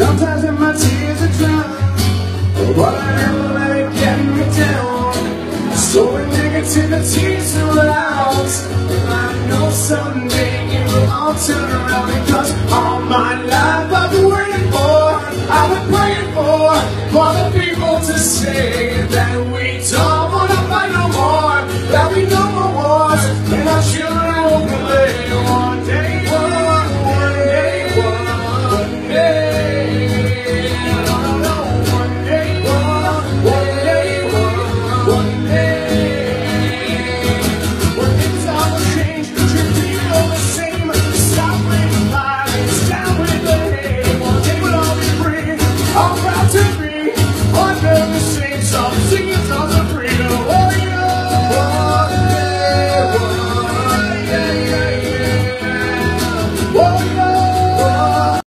Sometimes when my tears are dry but I never let it get me down. So when negativity surrounds, I know someday it will all turn around because all my life I've been waiting for, I've been praying for, for the people to say that we don't. to be. I've never seen song, singing songs